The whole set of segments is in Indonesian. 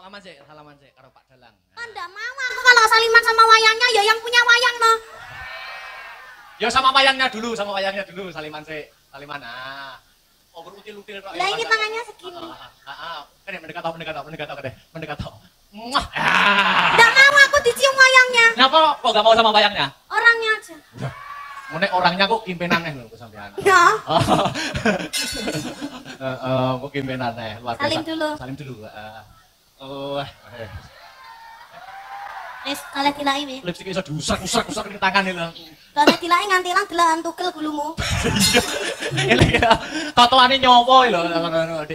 Salaman sih, salaman sih karo Pak Dalang. Kan ndak mau aku kalau saliman sama wayangnya ya yang punya wayang no. Ya sama wayangnya dulu, sama wayangnya dulu saliman sih. Saliman. Ah. Oh, berutil-util kok. Lah ini tangannya segini. Ah, ah, ah. Kan mendekat tau, mendekat tau, mendekat tau deh. Mendekat tau. Muah. Ah. Ndak mau aku dicium wayangnya. Kenapa kok gak mau sama wayangnya? Orangnya aja. Mene orangnya kok kimpenan nih lho sampean. Ya. Heeh, kok luar biasa. Salim dulu. Salim dulu. heeh. Oh. Wis kalih dilaki wis. lipstik iso diusak-usak-usak ning tangan lho. Kalih dilaki nganti ilang delan tukel gulumu. Ini ya, totoane nyowo lho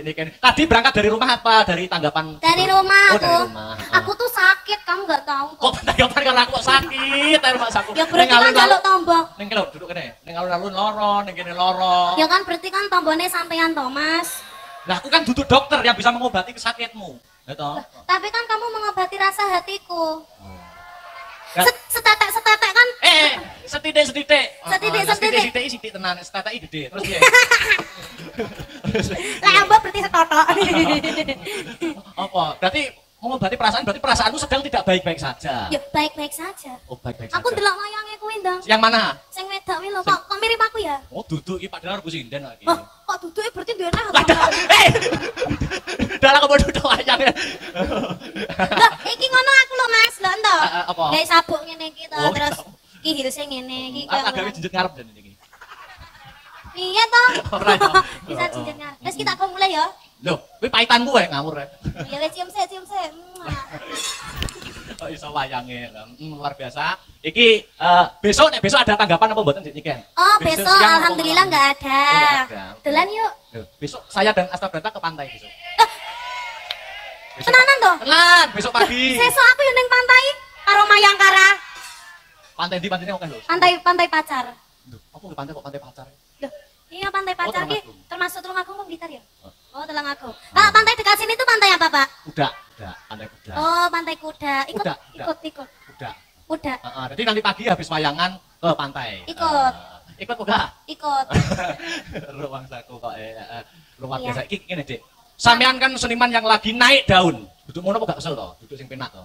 Niken. Tadi berangkat dari rumah apa? Dari tanggapan Dari rumah Oh, aku. dari rumah. Aku tuh sakit, kamu nggak tahu Kok kok. tanggapan karena aku kok sakit, air mak saku. Ya berarti kan jaluk tombok. Ning lho, duduk kene. Ning alun-alun loro, ning kene loro. Ya kan berarti kan tombone sampean Thomas. Lah aku kan duduk dokter yang bisa mengobati kesakitmu. Ya toh? Tapi kan kamu mengobati rasa hatiku. Ya. Set- Setetek-setetek kan Eh, setitik setitik. Setitik, Heeh, setitik. Setitik sititik tenan, setitik gede. Terus piye? lah mbak berarti setotok. Apa? Berarti mengobati perasaan berarti perasaanmu sedang tidak baik-baik saja. ya baik-baik saja. Oh, baik-baik Aku saja. ndelok wayange kuwi ndang. Yang mana? Sing wedok kuwi lho kok kok mirip aku ya? Oh, duduk iki padahal aku sinden lagi. Oh, kok duduke berarti duwe dah- eh. Dalam kamu duduk ya. Loh, iki ngono aku lho Mas, lho ento. Eh, eh, apa? Gawe sabuk ngene iki to, Oh, terus iki hilse ngene iki agak jenjut ngarep dan ini. Iya toh. Ora, ya. Bisa oh. jenjengnya. Terus kita go mulai ya. Loh, kuwi paitanku wae ngawur ya. Ya wis cium sik, cium sik. Oh, iso wayange. Hmm, luar biasa. Iki eh, besok nek besok ada tanggapan apa mboten Dik Niken? Oh, besok apa alhamdulillah malam? nggak ada. Oh, ada. Dolan yuk. Besok saya dan Asta Brata ke pantai besok. Besok- Tenanan toh? Tenan, besok pagi. Sesuk aku yo ning pantai karo Mayangkara. Pantai di pantainya oke lho. Pantai pantai pacar. Loh, apa ke pantai kok pantai pacar? Loh, iya pantai pacar Tulung ki Agung. termasuk tulung agung kok Blitar ya? Oh. Oh, Tulung Agung. Ah, pantai dekat sini tuh pantai apa, Pak? Kuda, kuda, pantai kuda. Oh, pantai kuda. Ikut, Kuda, kuda. ikut, ikut. Kuda. Kuda, Heeh, jadi nanti pagi habis wayangan ke pantai. Ikut. Eh, ikut enggak? ikut. Ruang saku kok eh, eh, luar Iya. biasa. Iki ngene, Dik. Sampean kan seniman yang lagi naik daun. Duduk ngono apa gak kesel to? Duduk sing penak to.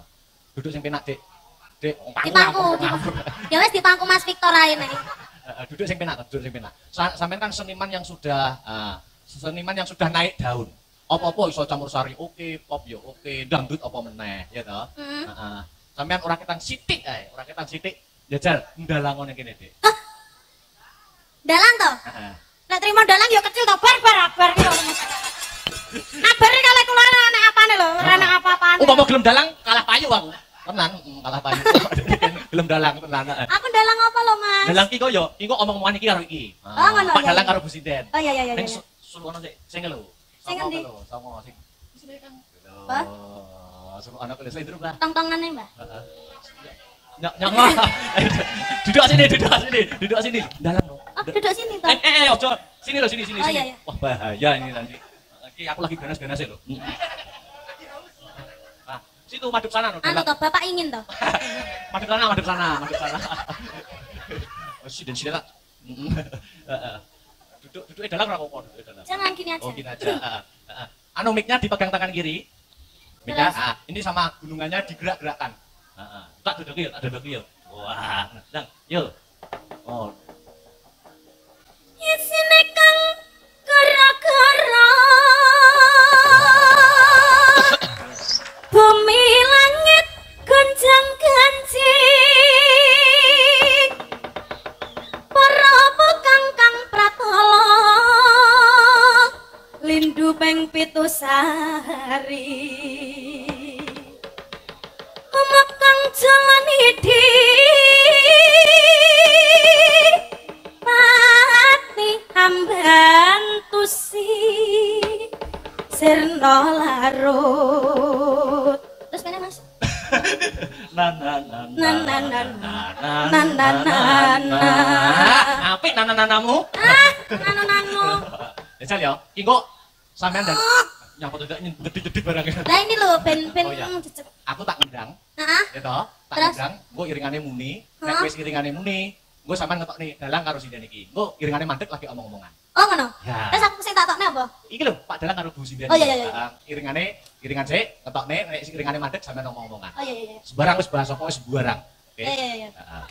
Duduk sing penak, Dik. Dik, Di pangku, di pangku. Ya wes di pangku Mas Victor ae nih. Eh, duduk sing penak, duduk sing penak. Sa sampean kan seniman yang sudah ah, seniman yang sudah naik daun. Apa-apa iso campur sari oke, pop yo oke, dangdut apa meneh, ya toh? Hmm. Heeh. Sampean ora ketang sithik ae, ora ketang sithik. Jajal ndalang ngene kene, Dik. Dalang toh? Heeh. Nek terima dalang ya kecil toh, bar bar bar ki lho. Abare kalih kula nek apane lho, ora nek apa-apane. Umpama gelem dalang kalah payu aku. Tenan, mm, kalah payu. gelem dalang tenan. heeh. Aku dalang apa lho, Mas? Dalang ki koyo, iki kok omong-omongan iki karo iki. Oh, ngono, Pak iya, dalang karo Bu Sinden. Oh iya iya iya. Ning iya. su- suruh sik, sing lho. Sing Sama endi? lho, sama sing. Apa? Oh, suruh ana kulis itu, Mbak. Tong-tongane, Mbak. Heeh. Nyok nyok. Duduk sini, duduk sini, duduk sini. Dalang lho. Oh, duduk sini toh. Eh, eh, eh, ojo. Sini loh, sini, sini, Oh, sini. iya, iya. Wah, bahaya ini nanti. Iki aku lagi ganas-ganas loh. Ah, situ madep sana loh. Anu toh, Bapak ingin toh. Madep sana, madep sana, madep sana. Oh, siden tak. Heeh. Duduk, duduk duduk dalang. Jangan gini aja. Oh, gini aja. Anu mic-nya dipegang tangan kiri. Mic-nya, ah, ini sama gunungannya digerak-gerakkan. Heeh. Tak duduk yuk, tak duduk yuk. Wah, dang, yuk. Oh, sehari Mekang jalan idi Pati ambantu si Sirno larut Terus mana mas? na na na Na, na, na, na na, na, na, na. Apik nana nanamu. Ah, nanu-nanu Jajal ya, iki kok sampean dan nyapa tidak nyedit-nyedit barangnya. Lah ini loh, ben-ben Oh, iya. Aku tak ngundang, Nah, ya toh? Tak Terus? ngundang, gua iringane muni, nek wis iringane muni, gua sampean ngetok nih dalang karo sinden iki. Gua iringane mandek lagi omong-omongan. Oh ngono. Ya. Terus aku sing tak tokne apa? Iki lho, Pak Dalang karo Bu Sinden. Oh, iya, iya, iya. Heeh, iringane, iringan sik, ketokne, nek iringane mandek sampean ngomong-ngomongan. Oh iya iya iya. Sembarang wis bahas apa wis sembarang. Oke. Iya iya iya. Heeh.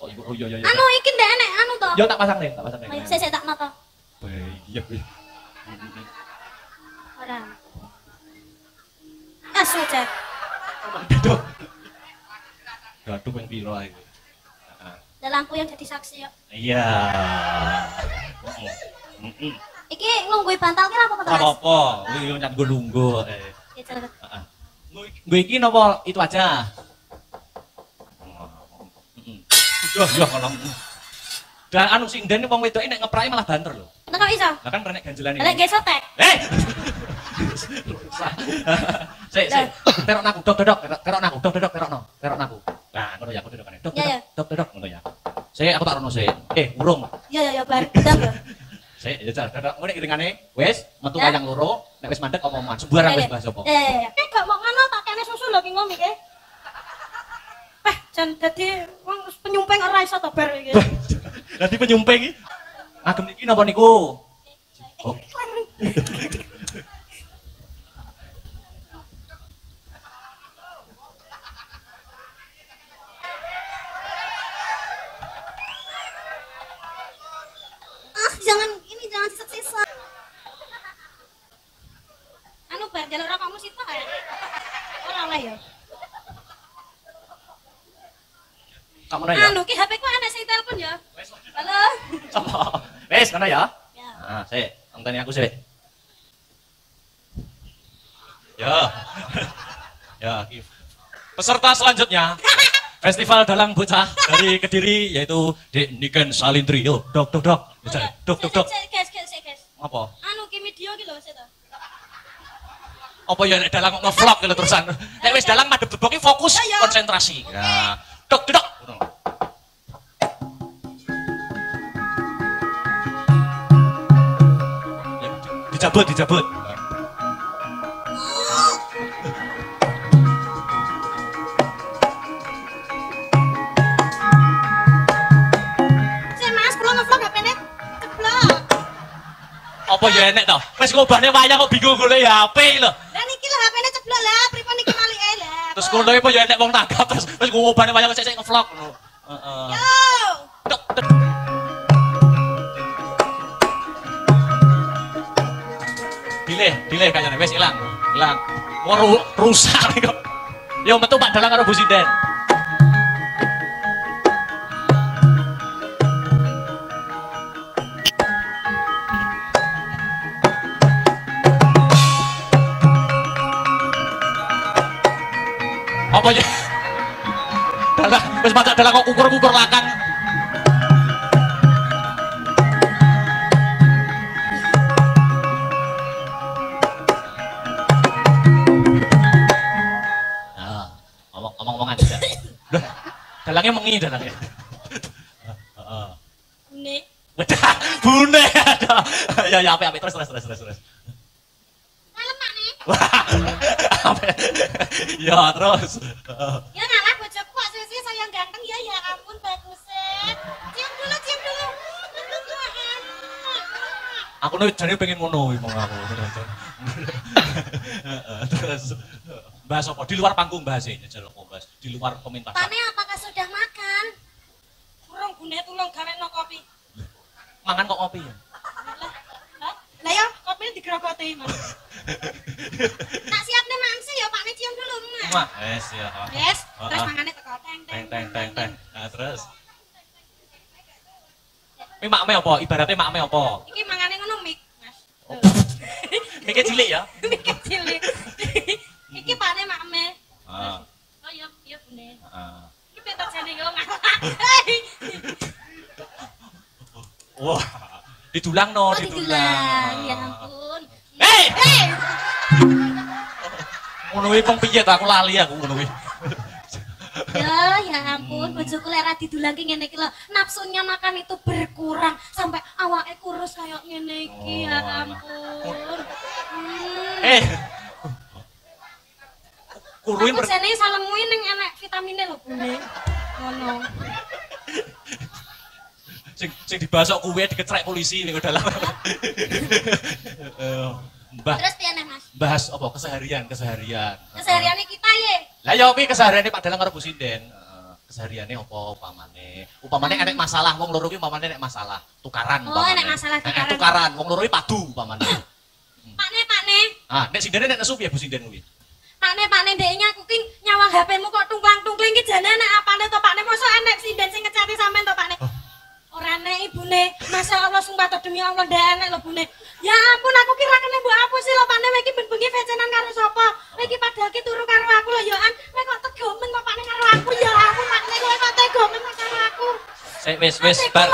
Oh iya oh iya iya. Anu iki ndek enek anu to. Yo tak pasang nih, tak pasang nih. Oh, iya, Sik sik tak noto. Iya, iya. Ora. Asu cek. Gaduh. Gaduh ping piro ae. Heeh. Dalangku yang jadi saksi ya. Iya. Iki nglunggui bantal ki apa to, Ora Mas? apa-apa, kuwi yo nyat lungguh. Eh. Ya, cepet. Heeh. Gue iki napa itu aja? Udah, ya kalau Dan anu sing den wong wedok nek ngepraki malah banter lho. Nek iso? Lah kan renek ganjelan Lek ini. geso tek. Eh. Sik, sik. Terok naku, dok, dok, terok naku, dok, dok, terok no, terok naku. Nah, ngono ya aku. Dok, Ya, ya. dok, dok, dok, ngono ya. Sik, aku tak rono sik. Eh, urung. Ya ya ya bar. Udah ya. Sik, ya jar, dok, ngene iringane. Wis, metu Ya. wayang loro, nek wis mandek omongan. Sembarang wis bahas apa. Ya ya ya. Eh gak mau ngono tak kene susu lho ki ngomi ki. Eh, jan dadi wong penyumpeng ora iso to bar iki. Nanti penyumpeng iki. Agem iki napa niku? Oh. Ah, jangan ini jangan sisa-sisa. Anu bar jalur rokokmu situ ya. Ora oleh ya. Kamu ya. Anu ki HP ku ana sing telepon ya. Halo. Apa? Wes, mana ya? Ya. Ah, sik, ngenteni aku sik. Ya. ya. Peserta selanjutnya Festival Dalang Bocah dari Kediri yaitu Dek Niken Salindri. Yo, dok dok dok. Dok dok dok. Cek, cek, cek. Apa? Anu ki video ki lho situ. Apa ya nek dalang kok nge-vlog gitu terusan. Nek wis dalang madhep beboki fokus Ya, ya. konsentrasi. Ya. Dok dok. Dicabut, dicabut. Mas. Apa ya enek to? Wis ngobahne wayang kok bingung golek HP lho. Lah niki lho HP-ne ceblok lah, pripun niki malike lah. Terus ngono apa ya enek wong tanggap terus wis ngobahne wayang kok sik nge-vlog ngono. Heeh. Dileh kayaknya wis ilang, ilang. Mau ru- rusak nih kok. Yo metu Pak Dalang karo Bu Sinden. Apa ya? Dalang, wis macak dalang kok kukur-kukur lakang. Udah, dalangnya mengi dalangnya. Heeh. Nih. Udah, bune. Ya ya apa apa terus terus terus terus? Ya terus. Ya ngalah bojoku kok sisi saya ganteng ya ya ampun bagus Cium dulu, cium dulu. Aku nih jadi pengen ngono mau aku. Terus bahas apa? Di luar panggung jelek kok bahas. Di luar pementasan. Tane apakah sudah makan? Kurang gune tulung gawe no kopi. Mangan kok ngopi ya? Lah, ya, kopi digerogoti, Mas. Tak siap nih mangsi ya, Pak nih cium dulu, Mas. Mak, yes ya. Yes, terus mangane teko teng Teng teng teng teng. Nah, terus. Ini makme apa? Ibaratnya makme apa? Iki mangane ngono mik, Mas. Mikir cilik ya? Mik kecil. Iki Pak nih makme. Ah, Oh iya, iya Bune. ah. Iki petot jane yo. Wah, didulang no, Oh, didulang. Ya ampun. Hei! Hei! Ngono kuwi peng piye ta aku lali aku ngono kuwi. Ya, ya ampun, bojoku lek ra didulangi ngene iki lho, nafsunya makan itu berkurang sampai awake kurus kayak ngene iki, ya Oh, ampun. Hmm. Eh. Kuruin Aku ber... jane salemui ning enek vitamine lho, Bune. Ngono. sing sing dibasok kuwe dikecrek polisi ning dalam. Eh, Mbah, Terus piye Mas? bahas apa keseharian, keseharian. Kesehariannya kita ye. Lah ya kuwi kesehariane Pak Dalang karo Bu Sinden. Heeh, Kesehariane apa upamane? Upamane enek masalah wong loro upamane enek masalah, tukaran Oh, enek masalah Eh, tukaran. tukaran, wong loro padu upamane. Pak nih, Pak. Ah, nek Sinden nek nesu piye Bu Sinden kuwi? Pak nih, Pak aku ki nyawang HP-mu kok tungklang-tungkling ki jane nek apane to Pak nih mosok enek sinden sing ngecati sampean to Pak nih. Ora nek ibune, Masya Allah sumpah to demi Allah ndak enek lho bune. Ya ampun aku kira kene mbok apa sih lho Pak nih iki ben-bengi fecenan karo sapa? Kowe iki padahal ki turu karo aku lho ya an. Kowe kok tegomen kok Pak karo aku ya ampun Pak kowe kok tegomen karo aku. Sik wis wis bar.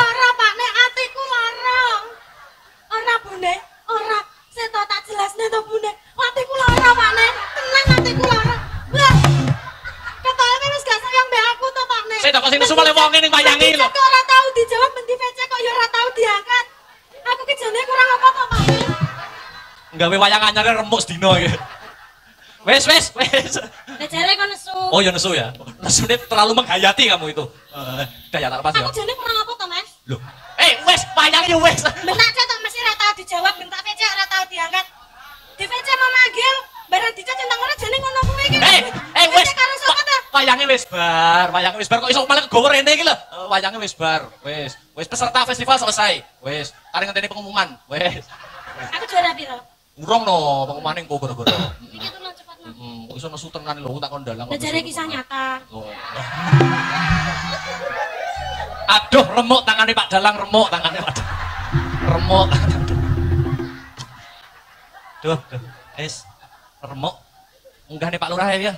Malah wonge ning wayange lho. Kok ora tau dijawab menti VC kok ya ora tau diangkat. Aku ki jane kurang apa to Pak. Gawe wayang anyar remuk sedina iki. Wis wis wis. Lah jare kok nesu. Oh ya nesu ya. Nesu ini terlalu menghayati kamu itu. Eh, Daya tak lepas ya. Aku jane kurang apa to Mas? Loh. Eh wis wayangnya ya wis. Bentak cek tok mesti ora tau dijawab, bentak VC ora tau diangkat. Di VC mau manggil, barang dicat centang ora jane ngono kuwi iki. Eh, eh wis. karo sapa Wayangnya wis bar, wayangnya wis bar kok iso malah kegowo rene iki lho. Eh, Wayangnya wis bar. Wis. Wis peserta festival selesai. Wis. Kali ngenteni pengumuman. Wis. Aku juara piro? Urung no pengumuman ning gara-gara. Iki tulung cepet no. Heeh, kok iso nesu tenan lho tak kondalang. Lah jare kisah nyata. Oh. Aduh, remuk tangannya Pak Dalang, remuk tangannya Pak Dalang. Remuk. Duh, duh. Es, remuk. Enggak nih Pak Lurah ya.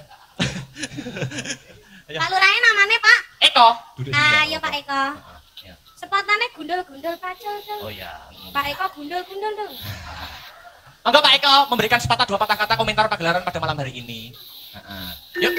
Pak Lurahnya namanya Pak. Eko. Duduk sini. Ah, ya. iya Pak Eko. Ya. Sepotannya gundul-gundul pacul tuh. Oh ya. Pak Eko gundul-gundul tuh. Enggak Pak Eko memberikan sepatah dua patah kata komentar pagelaran pada malam hari ini. Heeh. Yuk.